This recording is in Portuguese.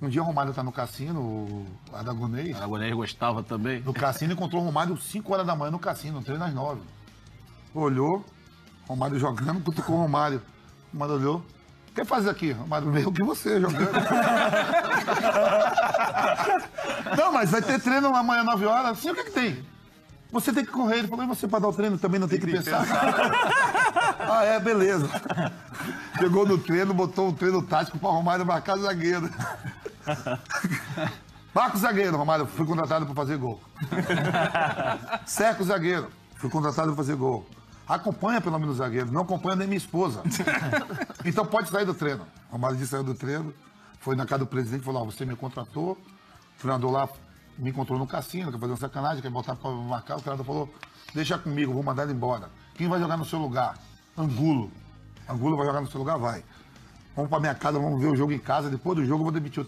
Um dia o Romário tá no cassino, o Aragonês. Aragonês gostava também. No cassino encontrou o Romário 5 horas da manhã no cassino, treino às 9. Olhou, Romário jogando, cutucou o Romário. O Romário olhou. O que faz aqui? Romário, meio que você jogando. não, mas vai ter treino amanhã às 9 horas. Sim, o que, que tem? Você tem que correr. Ele falou, e você para dar o treino também não tem que pensar. ah, é, beleza. Chegou no treino, botou um treino tático para Romário marcar zagueiro. Marca o zagueiro, Romário, fui contratado para fazer gol. Cerca o zagueiro, fui contratado para fazer gol. Acompanha pelo menos o zagueiro, não acompanha nem minha esposa. Então pode sair do treino. Romário disse saiu do treino, foi na casa do presidente e falou: ó, você me contratou, o treinador lá me encontrou no cassino, quer fazer uma sacanagem, quer botar para marcar. O treinador falou: deixa comigo, vou mandar ele embora. Quem vai jogar no seu lugar? Angulo. Angulo vai jogar no seu lugar? Vai. Vamos para minha casa, vamos ver o jogo em casa. Depois do jogo eu vou demitir o